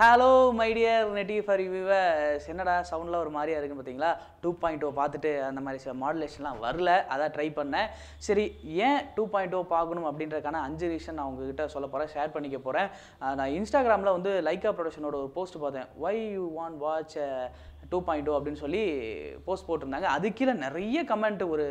Hello my dear நெட்டி ஃபார் viewers என்னடா சவுண்டில் ஒரு மாதிரியா இருக்குன்னு பார்த்தீங்களா டூ பாயிண்ட் ஓ oh பார்த்துட்டு அந்த மாதிரி சில மாடுலேஷன்லாம் வரல. அதான் ட்ரை பண்ணேன். சரி ஏன் டூ பாயிண்ட் ஓ பார்க்கணும் அப்படின்றக்கான அஞ்சு ரீசன் நான் உங்ககிட்ட சொல்ல போகிறேன் ஷேர் பண்ணிக்க போகிறேன் நான் இன்ஸ்டாகிராமில் வந்து லைக்கா ப்ரொடக்ஷனோட ஒரு போஸ்ட் பார்த்தேன். Why you want watch two point two அப்படின்னு சொல்லி போஸ்ட் போட்டிருந்தாங்க. அது கீழே நிறைய கமெண்ட் ஒரு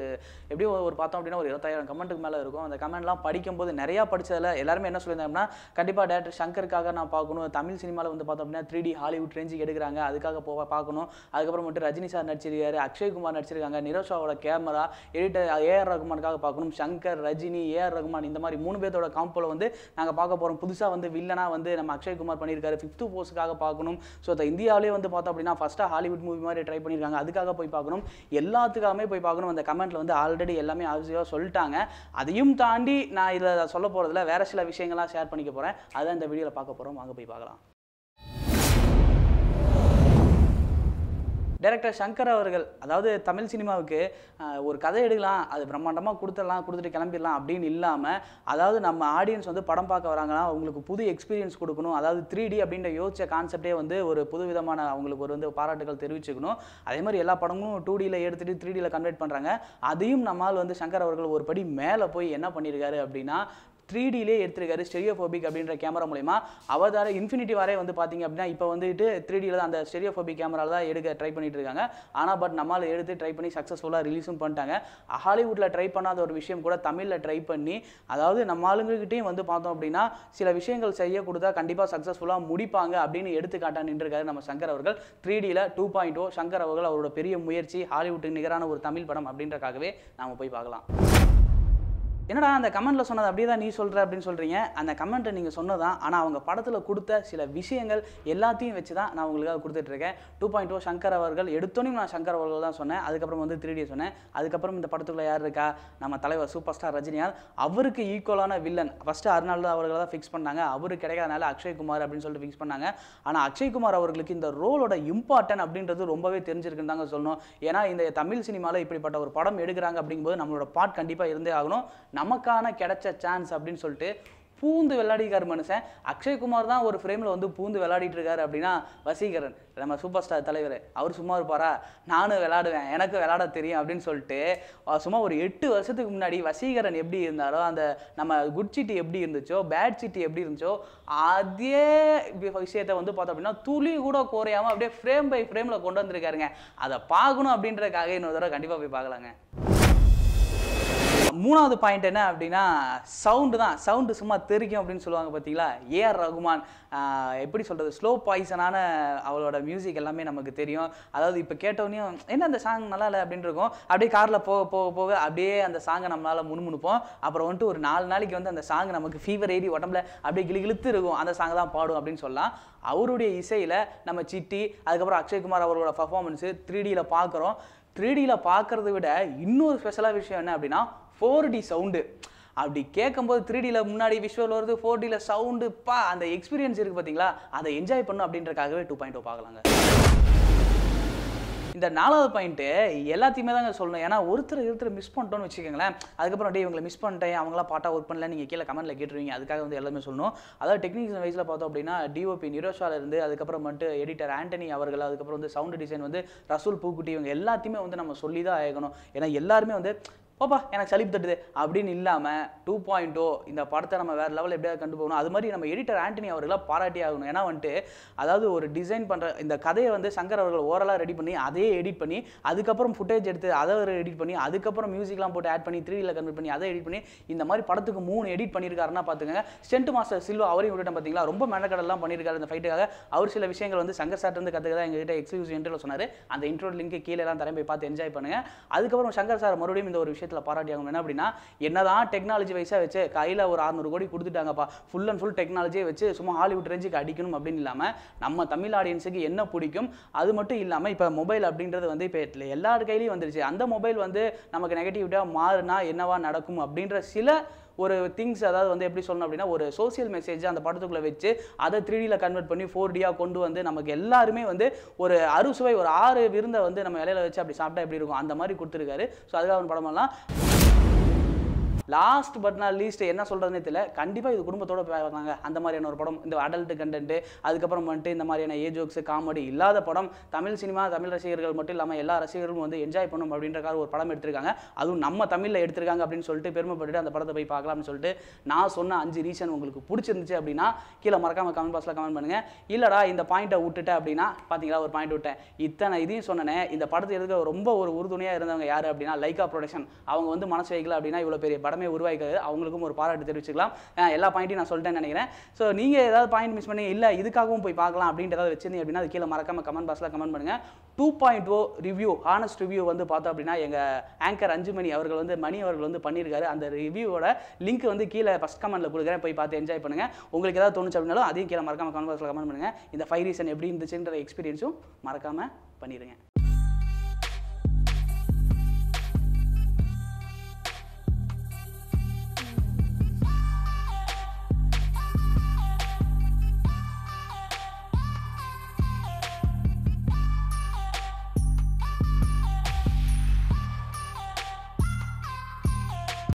எப்படி ஒரு பார்த்தோம் அப்படின்னா ஒரு இருபத்தாயிரம் கமெண்ட்டுக்கு மேலே இருக்கும். அந்த கமெண்ட்லாம் படிக்கும்போது நிறையா படித்ததில் எல்லாருமே என்ன சொல்லியிருந்தாங்கன்னா கண்டிப்பாக டேரக்டர் சங்கருக்காக நான் பார்க்கணும். தமிழ் சினிமாவில் வந்து பார்த்தோம் அப்படின்னா த்ரீ டி ஹாலிவுட் ரேஞ்சுக்கு எடுக்கிறாங்க. அதுக்காக போக பார்க்கணும். அதுக்கப்புறம் மட்டும் ரஜினி சார் நடிச்சிருக்காரு அக்ஷய்குமார் நடிச்சிருக்காங்க நிரோஷாவோட கேமரா எடிட்டர் ஏஆர் ரகுமானுக்காக பார்க்கணும். சங்கர் ரஜினி ஏஆர் ரகுமான் இந்த மாதிரி மூணு பேர்த்தோட காம்போல வந்து நாங்கள் பார்க்க போகிறோம் புதுசாக வந்து வில்லனாக வந்து நம்ம அக்ஷய்குமார் பண்ணியிருக்காரு. ஃபிஃப்த்து போஸ்ட்டுக்காக பார்க்கணும். ஸோ இந்தியாவிலே வந்து பார்த்தோம் அப்படின்னா ஃபஸ்ட்டாக ஹாலிவுட் மூவி மாதிரி ட்ரை பண்ணியிருக்காங்க அதுக்காக போய் பார்க்கணும். எல்லாத்துக்காகவே போய் பார்க்கணும். அந்த கமெண்ட்டில் வந்து ஆல்ரெடி எல்லாமே ஆசியாக சொல்லிட்டாங்க. அதையும் தாண்டி நான் இதில் சொல்ல போகிறதுல வேற சில விஷயங்கள்லாம் ஷேர் பண்ணிக்க போகிறேன் அதான் இந்த வீடியோவில் பார்க்க போகிறோம் வாங்க போய் பார்க்கலாம். டைரக்டர் சங்கர் அவர்கள் அதாவது தமிழ் சினிமாவுக்கு ஒரு கதை எடுக்கலாம் அது பிரம்மாண்டமாக கொடுத்துடலாம் கொடுத்துட்டு கிளம்பிடலாம் அப்படின்னு இல்லாமல் அதாவது நம்ம ஆடியன்ஸ் வந்து படம் பார்க்க வராங்கன்னா அவங்களுக்கு புது எக்ஸ்பீரியன்ஸ் கொடுக்கணும். அதாவது த்ரீ டி அப்படின்ற யோசிச்ச கான்செப்டே வந்து ஒரு புது விதமான அவங்களுக்கு ஒரு வந்து பாராட்டுகள் தெரிவிச்சுக்கணும். அதே மாதிரி எல்லா படமும் டூ டியில் எடுத்துகிட்டு த்ரீ டியில் கன்வெர்ட் பண்ணுறாங்க அதையும் நம்மால் வந்து சங்கர் அவர்கள் ஒரு படி மேலே போய் என்ன பண்ணியிருக்காரு அப்படின்னா த்ரீ டிலே எடுத்திருக்காரு ஸ்டெரியோஃபோபிக் அப்படின்ற கேமரா மூலயமா. அவதார இன்ஃபினிட்டி வரை வந்து பார்த்தீங்க அப்படின்னா இப்போ வந்துட்டு த்ரீ டியில் தான் அந்த ஸ்டெரியோஃபோபிக் கேமராவில் தான் எடுக்க ட்ரை பண்ணிட்டு இருக்காங்க ஆனால் பட் நம்மால் எடுத்து ட்ரை பண்ணி சக்ஸஸ்ஃபுல்லாக ரிலீஸும் பண்ணிட்டாங்க. ஹாலிவுட்டில் ட்ரை பண்ணாத ஒரு விஷயம் கூட தமிழில் ட்ரை பண்ணி அதாவது நம்ம ஆளுங்ககிட்டையும் வந்து பார்த்தோம் அப்படின்னா சில விஷயங்கள் செய்ய கொடுத்தா கண்டிப்பாக சக்ஸஸ்ஃபுல்லாக முடிப்பாங்க அப்படின்னு எடுத்துக்காட்டா நின்றுருக்காரு நம்ம சங்கர் அவர்கள். த்ரீ டியில் டூ பாயிண்ட் ஓ சங்கர் அவர்கள் அவரோட பெரிய முயற்சி ஹாலிவுட்டுக்கு நிகரான ஒரு தமிழ் படம் அப்படின்றக்காகவே நாம போய் பார்க்கலாம். என்னடா அந்த கமெண்ட்ல சொன்னது அப்படியே தான் நீ சொல்ற அப்படின்னு சொல்றீங்க. அந்த கமெண்ட்டை நீங்க சொன்னதான் ஆனால் அவங்க படத்தில் கொடுத்த சில விஷயங்கள் எல்லாத்தையும் வச்சு தான் நான் உங்களுக்காக கொடுத்துட்டு இருக்கேன் டூ பாயிண்ட் டூ சங்கர் அவர்கள் எடுத்தோனையும் நான் சங்கர் அவர்கள் தான் சொன்னேன். அதுக்கப்புறம் வந்து த்ரீ சொன்னேன். அதுக்கப்புறம் இந்த படத்துக்குள்ள யார் இருக்கா? நம்ம தலைவர் சூப்பர் ஸ்டார் ரஜினியால் அவருக்கு ஈக்குவலான வில்லன் ஃபர்ஸ்ட் அர்னால்டு அவர்களை தான் ஃபிக்ஸ் பண்ணாங்க. அவருக்கு கிடைக்காதனால அக்ஷய்குமார் அப்படின்னு சொல்லிட்டு ஃபிக்ஸ் பண்ணாங்க. ஆனால் அக்ஷய்குமார் அவர்களுக்கு இந்த ரோலோட இம்பார்ட்டன் அப்படின்றது ரொம்பவே தெரிஞ்சிருக்குன்னு தாங்க சொல்லணும். ஏன்னா இந்த தமிழ் சினிமாவில் இப்படிப்பட்ட ஒரு படம் எடுக்கிறாங்க அப்படிங்கும்போது நம்மளோட பாட் கண்டிப்பாக இருந்தே ஆகணும். நமக்கான கிடைச்ச சான்ஸ் அப்படின்னு சொல்லிட்டு பூந்து விளையாடிக்கார் மனுஷன். அக்ஷய்குமார் தான் ஒரு ஃப்ரேமில் வந்து பூந்து விளையாடிட்டு இருக்காரு அப்படின்னா வசீகரன் நம்ம சூப்பர் ஸ்டார் தலைவர் அவர் சும்மா இருப்பாரா? நானும் விளாடுவேன் எனக்கு விளாட தெரியும் அப்படின்னு சொல்லிட்டு சும்மா ஒரு எட்டு வருஷத்துக்கு முன்னாடி வசீகரன் எப்படி இருந்தாரோ அந்த நம்ம குட் சிட்டி எப்படி இருந்துச்சோ பேட் சிட்டி எப்படி இருந்துச்சோ அதே விஷயத்தை வந்து பார்த்தோம் அப்படின்னா துளி கூட குறையாம அப்படியே ஃப்ரேம் பை ஃப்ரேமில் கொண்டு வந்திருக்காருங்க. அதை பார்க்கணும் அப்படின்றக்காக இன்னொரு தடவை கண்டிப்பாக போய் பார்க்கலாங்க. மூணாவது பாயிண்ட் என்ன அப்படின்னா சவுண்டு தான். சவுண்டு சும்மா தெரிக்கும் அப்படின்னு சொல்லுவாங்க பார்த்தீங்களா ஏஆர் ரகுமான் எப்படி சொல்கிறது ஸ்லோ பாய்சனான அவளோட மியூசிக் எல்லாமே நமக்கு தெரியும். அதாவது இப்போ கேட்டவனையும் என்ன அந்த சாங் நல்லா இல்லை? அப்படின்னு இருக்கும். அப்படியே காரில் போக போக போக அப்படியே அந்த சாங்கை நம்மளால் முணுமுணுப்போம். அப்புறம் வந்துட்டு ஒரு நாலு நாளைக்கு வந்து அந்த சாங் நமக்கு ஃபீவர் ஏறி உடம்புல அப்படியே கிளி இருக்கும். அந்த சாங் தான் பாடும் அப்படின்னு சொல்லலாம். அவருடைய இசையில் நம்ம சிட்டி அதுக்கப்புறம் அக்ஷய்குமார் அவரோட பர்ஃபார்மன்ஸு த்ரீ டியில் பார்க்குறோம் த்ரீ டியில் பார்க்குறத விட இன்னொரு ஸ்பெஷலாக விஷயம் என்ன அப்படின்னா ஃபோர் டி சவுண்டு அப்படி கேட்கும்போது த்ரீ டியில் முன்னாடி விஷுவல் வருது ஃபோர் டியில் சவுண்டு பா அந்த எக்ஸ்பீரியன்ஸ் இருக்குது பார்த்தீங்களா அதை என்ஜாய் பண்ணும் அப்படின்றக்காகவே டூ பாயிண்ட் oh பார்க்கலாங்க. இந்த நாலாவது பாயிண்ட்டு எல்லாத்தையுமே தாங்க சொல்லணும். ஏன்னா ஒருத்தர் ஒருத்தர் மிஸ் பண்ணிட்டோம்னு வச்சுக்கோங்களேன். அதுக்கப்புறம் டே இவங்களை மிஸ் பண்ணிட்டேன். அவங்களாம் பாட்டா ஒர்க் பண்ணல. நீங்கள் கீழே கமெண்ட்டில் கேட்டுருவீங்க. அதுக்காக வந்து எல்லாமே சொல்லணும். அதாவது டெக்னிக்ஸ் வைஸில் பார்த்தோம் அப்படின்னா டிஓபி நிரோஷால இருந்து அதுக்கப்புறம் வந்துட்டு எடிட்டர் ஆண்டனி அவர்கள் அதுக்கப்புறம் வந்து சவுண்ட் டிசைன் வந்து ரசூல் பூக்குட்டி இவங்க எல்லாத்தையுமே வந்து நம்ம சொல்லி தான் ஆகணும். ஏன்னா எல்லாருமே வந்து ஓப்பா எனக்கு சலிப்பு தட்டுது அப்படின்னு இல்லாமல் டூ பாயிண்ட்டோ இந்த படத்தை நம்ம வேறு லெவலில் எப்படியாவது கண்டு போகணும். அது மாதிரி நம்ம எடிட்டர் ஆண்டனி அவர்களாக பாராட்டி ஆகணும். ஏன்னா வந்துட்டு அதாவது ஒரு டிசைன் பண்ணுற இந்த கதையை வந்து சங்கர் அவர்கள் ஓரலாக ரெடி பண்ணி அதையே எடிட் பண்ணி அதுக்கப்புறம் ஃபுட்டேஜ் எடுத்து அதை ஒரு எடிட் பண்ணி அதுக்கப்புறம் மியூசிக்லாம் போட்டு ஆட் பண்ணி த்ரீடியில் கன்வெர்ட் பண்ணி அதை எடிட் பண்ணி இந்த மாதிரி படத்துக்கு மூணு எடிட் பண்ணியிருக்காருன்னா பார்த்துக்கங்க. ஸ்டென்ட் மாஸ்டர் சில்வா அவரையும் விட்டுட்டேன் பார்த்தீங்களா? ரொம்ப மெனக்கடலாம் பண்ணியிருக்காரு இந்த ஃபைட்டுக்காக அவர் சில விஷயங்கள் வந்து சங்கர் சார்ட்டு இருந்து கற்றுக்கதான் எங்ககிட்ட எக்ஸ்க்ளூசிவ் இன்டர்வியூ சொன்னார். அந்த இன்ட்ரோ லிங்க் கீழே எல்லாம் தரம் போய் பார்த்து என்ஜாய் பண்ணுங்கள் அதுக்கப்புறம் சங்கர் சார் மறுபடியும் இந்த ஒரு விஷயத்தில் பாராட்டி ஆகணும். என்ன அப்படின்னா என்னதான் டெக்னாலஜி வைஸாக வச்சு கையில் ஒரு அறுநூறு கோடி கொடுத்துட்டாங்கப்பா. ஃபுல் அண்ட் ஃபுல் டெக்னாலஜியை வச்சு சும்மா ஹாலிவுட் ரேஞ்சுக்கு அடிக்கணும் அப்படின்னு இல்லாமல் நம்ம தமிழ் ஆடியன்ஸுக்கு என்ன பிடிக்கும்? அது மட்டும் இல்லாமல் இப்போ மொபைல் அப்படின்றது வந்து இப்போ எல்லார் கையிலையும் வந்துருச்சு. அந்த மொபைல் வந்து நமக்கு நெகட்டிவிட்டியாக மாறுனா என்னவா நடக்கும் அப்படின்ற சில ஒரு திங்ஸ் அதாவது வந்து எப்படி சொல்லணும் அப்படின்னா ஒரு சோசியல் மெசேஜ் அந்த படத்துக்குள்ளே வச்சு அதை த்ரீடியில் கன்வெர்ட் பண்ணி ஃபோர் டியாக கொண்டு வந்து நமக்கு எல்லாருமே வந்து ஒரு அறுசுவை ஒரு ஆறு விருந்தை வந்து நம்ம இலையில வச்சு அப்படி சாப்பிட்டா எப்படி இருக்கும்? அந்த மாதிரி கொடுத்துருக்காரு. ஸோ அதுக்காக ஒரு படமெல்லாம் லாஸ்ட் பட் நாட் லீஸ்ட் என்ன சொல்கிறதுனே தெரியல. கண்டிப்பாக இது குடும்பத்தோட போய் அந்த மாதிரியான ஒரு படம் இந்த அடல்ட் கண்டென்ட்டு அதுக்கப்புறம் வந்துட்டு இந்த மாதிரியான ஏ ஜோக்ஸ் காமெடி இல்லாத படம். தமிழ் சினிமா தமிழ் ரசிகர்கள் மட்டும் இல்லாமல் எல்லா ரசிகர்களும் வந்து என்ஜாய் பண்ணும் அப்படின்றக்காக ஒரு படம் எடுத்திருக்காங்க. அதுவும் நம்ம தமிழில் எடுத்திருக்காங்க அப்படின்னு சொல்லிட்டு பெருமைப்பட்டுட்டு அந்த படத்தை போய் பார்க்கலாம்னு சொல்லிட்டு நான் சொன்ன அஞ்சு ரீசன் உங்களுக்கு பிடிச்சிருந்துச்சு அப்படின்னா கீழே மறக்காமல் கமெண்ட் பாக்ஸில் கமெண்ட் பண்ணுங்க. இல்லைடா இந்த பாயிண்ட்டை விட்டுட்டேன் அப்படின்னா பார்த்தீங்களா ஒரு பாயிண்ட் விட்டேன். இத்தனை இதையும் சொன்னேன் இந்த படத்தை எடுக்க ரொம்ப ஒரு உறுதுணையாக இருந்தவங்க யார் அப்படின்னா லைகா ப்ரொடக்ஷன் அவங்க வந்து மனசு வைக்கல அப்படின்னா இவ்வளோ பெரிய படம் உருவாக்காது அவங்களுக்கும் ஒரு பாராட்டு தெரிவிச்சுக்கலாம். எல்லா பாயிண்ட்டையும் நான் சொல்லிட்டேன்னு நினைக்கிறேன். ஸோ நீங்கள் ஏதாவது பாயிண்ட் மிஸ் பண்ணி இல்லை இதுக்காகவும் போய் பார்க்கலாம் அப்படின்ற ஏதாவது வச்சிருந்தீங்க அப்படின்னா அது கீழே மறக்காம கமெண்ட் பாக்ஸில் கமெண்ட் பண்ணுங்கள் two point O review honest review வந்து பார்த்தோம் அப்படின்னா எங்கள் ஆங்கர் அஞ்சு மணி அவர்கள் வந்து மணி அவர்கள் வந்து பண்ணியிருக்காரு. அந்த ரிவ்யூவோட லிங்க் வந்து கீழே ஃபஸ்ட் கமெண்ட்டில் கொடுக்குறேன். போய் பார்த்து என்ஜாய் பண்ணுங்கள் உங்களுக்கு ஏதாவது தோணுச்சு அப்படின்னாலும் அதையும் கீழே மறக்காம கமெண்ட் பாக்ஸில் கமெண்ட் பண்ணுங்கள் இந்த ஃபைவ் ரீசன் எப்படி இருந்துச்சுன்ற எக்ஸ்பீரியன்ஸும் மறக்காமல் பண்ணிடுங்க.